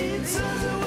into the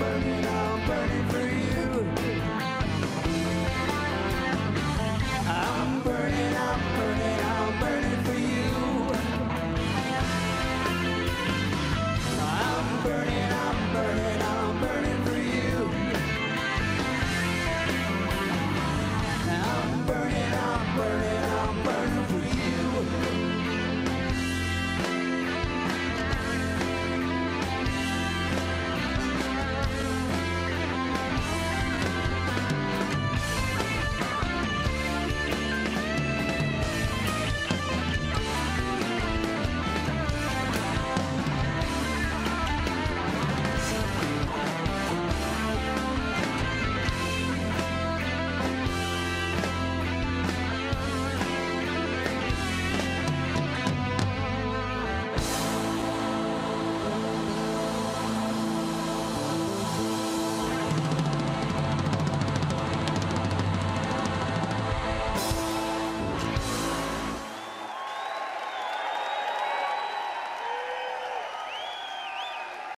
burning, I'm burning for.